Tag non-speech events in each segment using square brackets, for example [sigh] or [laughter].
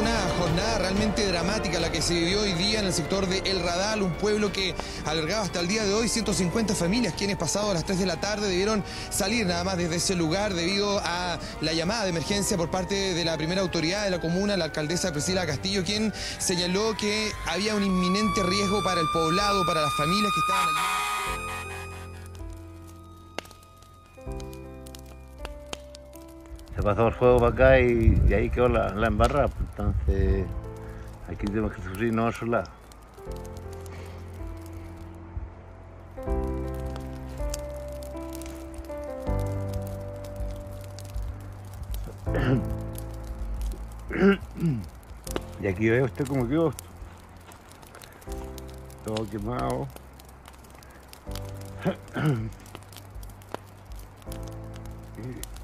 Una jornada realmente dramática la que se vivió hoy día en el sector de El Radal, un pueblo que albergaba hasta el día de hoy 150 familias, quienes pasado a las 3 de la tarde debieron salir nada más desde ese lugar debido a la llamada de emergencia por parte de la primera autoridad de la comuna, la alcaldesa Priscila Castillo, quien señaló que había un inminente riesgo para el poblado, para las familias que estaban allí. Se pasó el fuego para acá y, ahí quedó la, la embarrada. pues, Entonces, aquí tenemos que sufrir nosotros lados. [coughs] Y aquí ve usted cómo quedó. Todo quemado. [coughs]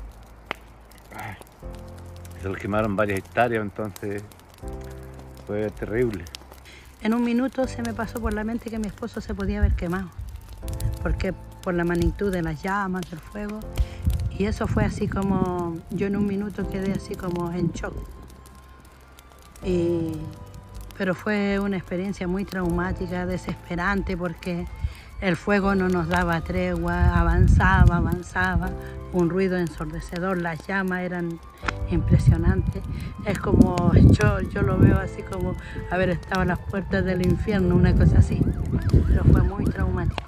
Se les quemaron varias hectáreas, entonces fue terrible. En un minuto se me pasó por la mente que mi esposo se podía haber quemado, porque por la magnitud de las llamas, del fuego, y eso fue así como, yo en un minuto quedé así como en shock. Y- pero fue una experiencia muy traumática, desesperante, porque el fuego no nos daba tregua, avanzaba, avanzaba, un ruido ensordecedor, las llamas eran impresionantes. Es como, yo, yo lo veo así como haber estado a las puertas del infierno, una cosa así. Pero fue muy traumático.